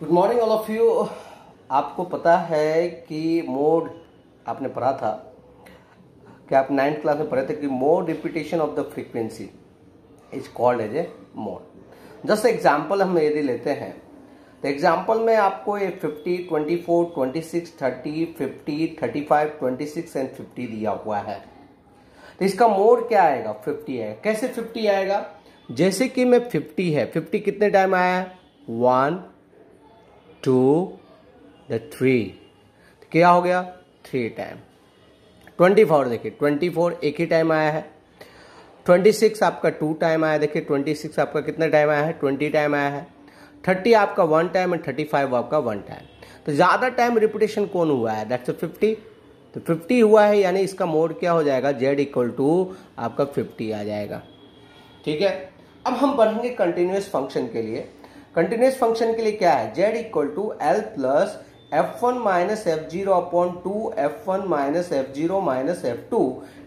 Good morning all of you आपको पता है कि मोड आपने पढ़ा था कि आप नाइन्थ क्लास में पढ़े थे कि mode repetition of the frequency is called as a mode just example हम यदि लेते हैं तो एग्ज़ाम्पल में आपको ये 50, 24, 26, 30, 50, 35, 26 एंड 50 दिया हुआ है। तो इसका मोड क्या आएगा? 50 आएगा कैसे 50 आएगा? जैसे कि मैं 50 है। 50 कितने टाइम आया? है वन टू द थ्री। क्या हो गया? Three time. ट्वेंटी फोर देखिए, ट्वेंटी फोर एक ही टाइम आया है। ट्वेंटी सिक्स आपका टू टाइम आया, देखिए ट्वेंटी सिक्स आपका कितना टाइम आया है? ट्वेंटी टाइम आया है। थर्टी आपका one time and thirty five आपका वन टाइम। तो ज़्यादा टाइम रिपीटेशन कौन हुआ है? दैट्स फिफ्टी तो फिफ्टी हुआ है, यानी इसका मोड क्या हो जाएगा? जेड इक्वल टू आपका फिफ्टी आ जाएगा। ठीक है? अब हम बढ़ेंगे कंटिन्यूस फ़ंक्शन के लिए। कंटिन्यूस फ़ंक्शन के लिए क्या है? Z equal to L plus F one minus F zero upon two F one minus F zero minus F two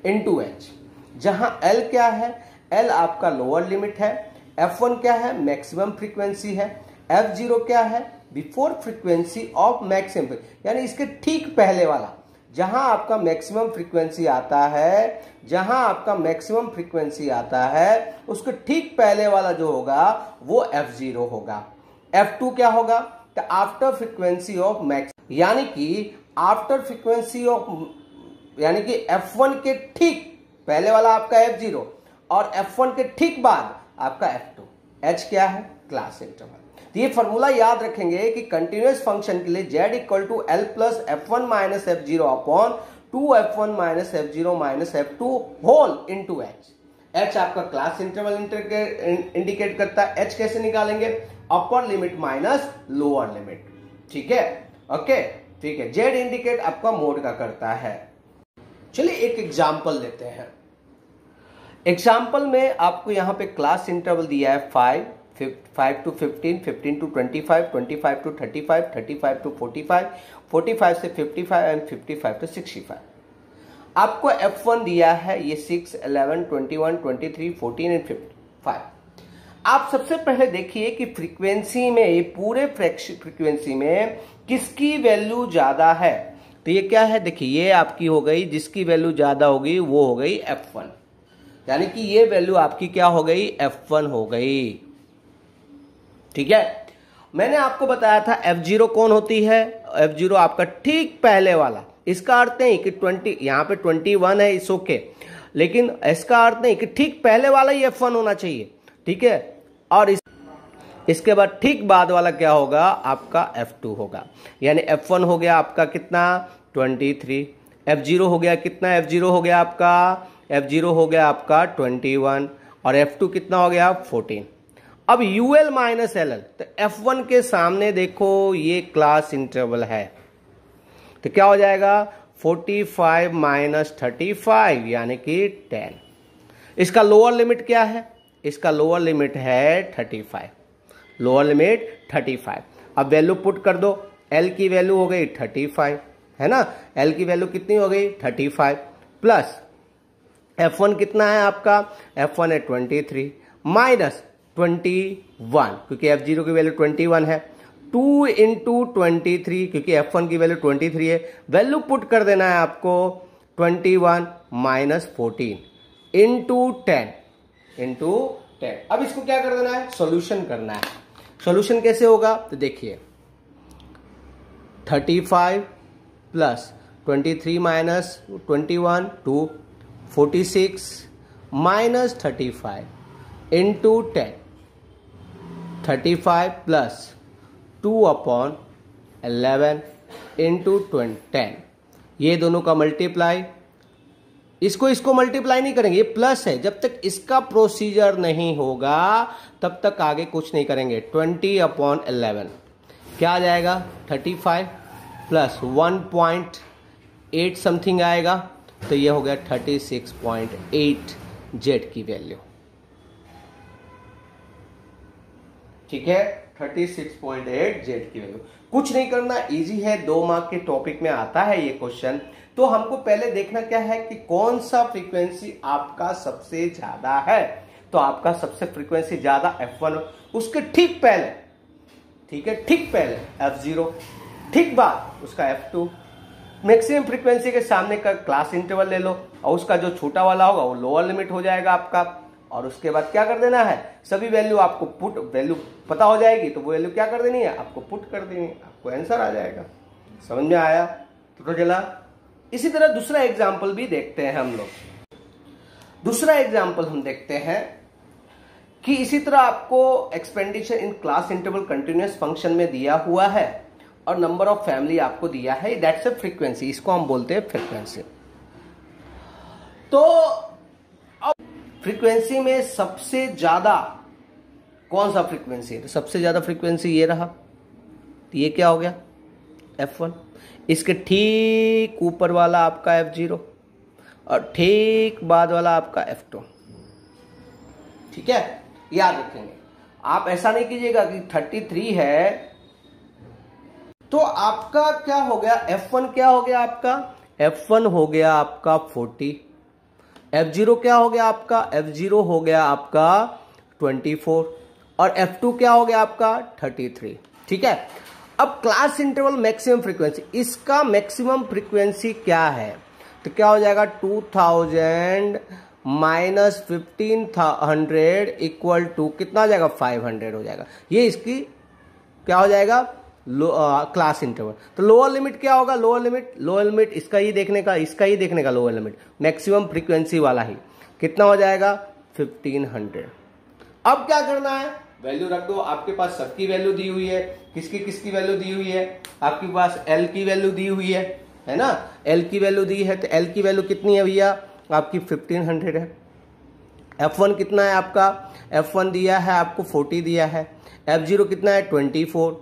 into H जहाँ एल क्या है? एल आपका लोअर लिमिट है। एफ़ वन क्या है? मैक्सिमम फ्रीक्वेंसी है। एफ़ ज़ीरो क्या है? बिफोर फ्रीक्वेंसी ऑफ़ मैक्सिमम यानी इसके ठीक पहले वाला। जहाँ आपका मैक्सिमम फ्रीक्वेंसी आता है, जहाँ आपका मैक्सिमम फ्रीक्वेंसी आता है, उसके ठीक पहले वाला जो होगा, वो एफ़ ज़ीरो होगा। एफ़ टू क्या होगा? आफ्टर फ्रीक्वेंसी ऑफ़ मैक्स यानी कि आफ्टर फ्रीक्वेंसी ऑफ़ यानी कि एफ़ वन के ठीक पहले वाला आपका एफ़ ज़ीरो और एफ़ वन के ठीक बाद आपका एफ़ टू एच क्या है? क्लास इंटरवल तो ये फॉर्मूला याद रखेंगे कि कंटिन्यूस फ़ंक्शन के लिए Z equal to L plus F one minus F zero upon two F one minus F zero minus F two whole into H H आपका क्लास इंटरवल इंडिकेट करता है। एच कैसे निकालेंगे? Upper limit minus lower limit ठीक है? Okay ठीक है। Z indicate आपका मोड का करता है। चलिए एक एग्ज़ाम्पल लेते हैं। एग्ज़ाम्पल में आपको यहाँ पे क्लास इंटरवल दिया है five five to fifteen fifteen to twenty five twenty five to thirty five thirty five to forty five forty five से fifty five and fifty five to sixty five आपको F one दिया है ये six eleven twenty one twenty three fourteen and fifty five आप सबसे पहले देखिए कि फ्रीक्वेंसी में, ये पूरे फ्रीक्वेंसी में किसकी वैल्यू ज़्यादा है? तो ये क्या है? देखिए, ये आपकी हो गई, जिसकी वैल्यू ज़्यादा होगी वो हो गई एफ़ वन यानी कि ये वैल्यू आपकी क्या हो गई? एफ़ वन हो गई. ठीक है? मैंने आपको बताया था एफ़ ज़ीरो कौन होती है? एफ़ ज़ीरो आपका ठीक पहले वाला। इसका अर्थ नहीं कि ट्वेंटी यहाँ पे ट्वेंटी वन है इस ओके लेकिन इसका अर्थ नहीं कि ठीक पहले वाला ही एफ़ वन होना चाहिए। ठीक है? और इस, इसके बाद ठीक बाद वाला क्या होगा? आपका F2 होगा। यानी F1 हो गया आपका कितना? 23 F0 हो गया कितना? F0 हो गया आपका? एफ़ ज़ीरो हो गया आपका 21 और F2 कितना हो गया? 14 अब UL माइनस एल तो F1 के सामने देखो, ये क्लास इंटरवल है। तो क्या हो जाएगा? 45 माइनस थर्टी यानी कि 10 इसका लोअर लिमिट क्या है? इसका लोअर लिमिट है 35 लोअर लिमिट 35 अब वैल्यू पुट कर दो। L की वैल्यू हो गई 35 है ना? एल की वैल्यू कितनी हो गई? 35 प्लस एफ़ वन कितना है आपका? एफ़ वन है 23 माइनस 21 क्योंकि F0 की वैल्यू 21 है। 2 इंटू ट्वेंटी थ्री क्योंकि F1 की वैल्यू 23 है। वैल्यू पुट कर देना है आपको 21 minus fourteen into ten into ten अब इसको क्या कर देना है? सॉल्यूशन करना है। सॉल्यूशन कैसे होगा? तो देखिए 35 plus 23 three minus twenty one two forty six minus thirty five into ten thirty five plus two upon eleven into ten ये दोनों का मल्टीप्लाई इसको इसको मल्टीप्लाई नहीं करेंगे, ये प्लस है। जब तक इसका प्रोसीजर नहीं होगा, तब तक आगे कुछ नहीं करेंगे। ट्वेंटी अपॉन एलेवन क्या आ जाएगा? Thirty five plus one point eight something आएगा। तो ये हो गया thirty six point eight Z की वैल्यू ठीक है? Thirty six point eight Z की वैल्यू कुछ नहीं करना इजी है, दो मार्क के टॉपिक में आता है ये क्वेश्चन तो हमको पहले देखना क्या है कि कौन सा फ्रीक्वेंसी आपका सबसे ज़्यादा है? तो आपका सबसे फ्रीक्वेंसी ज़्यादा F1 उसके ठीक पहले, ठीक है, ठीक पहले एफ़ ज़ीरो ठीक बाद उसका एफ़ टू मैक्सिमम फ्रीक्वेंसी के सामने का क्लास इंटरवल ले लो, और उसका जो छोटा वाला होगा, वो लोअर लिमिट हो जाएगा आपका। और उसके बाद क्या कर देना है? सभी वैल्यू आपको पुट वैल्यू पता हो जाएगी तो वो वैल्यू क्या कर देनी है? आपको पुट कर देनी है, आपको आंसर आ जाएगा। समझ में आया? तो चला इसी तरह दूसरा एग्ज़ाम्पल भी देखते हैं हम लोग। दूसरा एग्ज़ाम्पल हम देखते हैं कि इसी तरह आपको expenditure in class interval continuous function में दिया हुआ है और नंबर ऑफ़ फैमिली आपको दिया है। दैट्स ए फ्रीक्वेंसी इसको हम बोलते हैं फ्रीक्वेंसी तो फ्रीक्वेंसी में सबसे ज़्यादा कौन सा फ्रीक्वेंसी है? तो सबसे ज़्यादा फ्रीक्वेंसी ये रहा। तो ये क्या हो गया? एफ़ वन इसके ठीक ऊपर वाला आपका एफ़ ज़ीरो और ठीक बाद वाला आपका एफ़ टू ठीक है? याद रखेंगे। आप ऐसा नहीं कीजिएगा कि थर्टी थ्री है। तो आपका क्या हो गया? F1 क्या हो गया आपका? F1 हो गया आपका 40 F0 क्या हो गया आपका? एफ़ ज़ीरो हो गया आपका 24 और एफ़ टू क्या हो गया आपका? 33 ठीक है? अब क्लास इंटरवल मैक्सिमम फ्रीक्वेंसी इसका मैक्सिमम फ्रीक्वेंसी क्या है? तो क्या हो जाएगा? 2000 minus fifteen hundred equal to कितना हो जाएगा? 500 हो जाएगा। ये इसकी क्या हो जाएगा? क्लास इंटरवल तो लोअर लिमिट क्या होगा? लोअर लिमिट लोअर लिमिट इसका ही देखने का, इसका ही देखने का लोअर लिमिट मैक्सिमम फ्रीक्वेंसी वाला ही. कितना हो जाएगा? 1500 अब क्या करना है? वैल्यू रख दो। आपके पास सबकी वैल्यू दी हुई है। किसकी किसकी वैल्यू दी हुई है? आपके पास एल की वैल्यू दी हुई है। है ना? एल की वैल्यू दी है तो एल की वैल्यू कितनी है भैया? आपकी 1500 है। F1 कितना है आपका? F1 दिया है आपको 40 दिया है। F0 कितना है? 24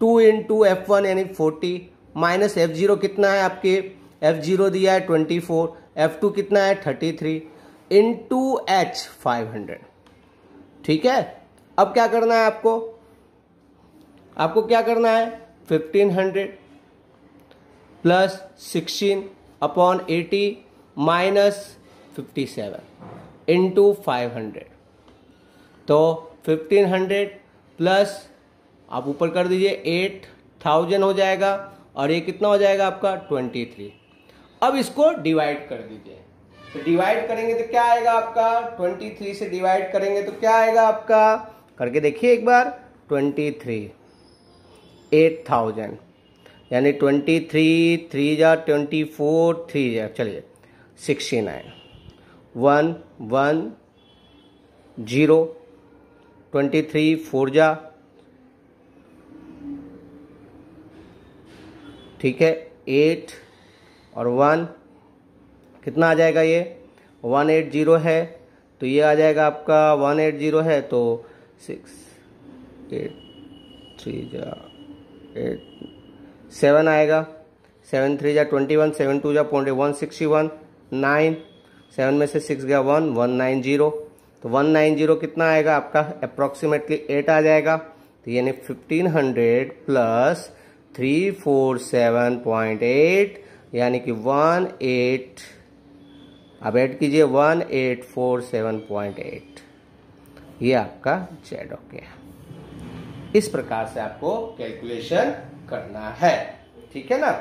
टू इंटू एफ़ वन यानी फोर्टी माइनस एफ़ ज़ीरो कितना है आपके? एफ़ ज़ीरो दिया है ट्वेंटी फोर एफ़ टू कितना है? Thirty three into H five hundred ठीक है? अब क्या करना है आपको? आपको क्या करना है? Fifteen hundred plus sixteen upon eighty minus fifty seven into five hundred तो फिफ्टीन हंड्रेड प्लस आप ऊपर कर दीजिए एट थाउज़ेंड हो जाएगा और ये कितना हो जाएगा आपका ट्वेंटी थ्री। अब इसको डिवाइड कर दीजिए। तो डिवाइड करेंगे तो क्या आएगा आपका? ट्वेंटी थ्री से डिवाइड करेंगे तो क्या आएगा आपका? करके देखिए एक बार, ट्वेंटी थ्री। Eight thousand. यानी ट्वेंटी थ्री थ्री जा ट्वेंटी फोर, थ्री जा, चलिए, sixty nine. One one, zero. Twenty three, four जा ठीक है? एट और वन कितना आ जाएगा ये? वन एट ज़ीरो है तो ये आ जाएगा आपका वन एट ज़ीरो है तो सिक्स एट थ्री जा एट सेवन आएगा. सेवन थ्री जा ट्वेंटी वन सेवन टू जा point one sixty one nine seven में से सिक्स गया वन वन नाइन ज़ीरो तो वन नाइन ज़ीरो कितना आएगा? आपका अप्रोक्सीमेटली एट आ जाएगा. तो यानी fifteen hundred plus three four seven point eight यानी कि वन एट अब ऐड कीजिए one eight four seven point eight ये आपका जेड हो गया। इस प्रकार से आपको कैलकुलेशन करना है। ठीक है ना?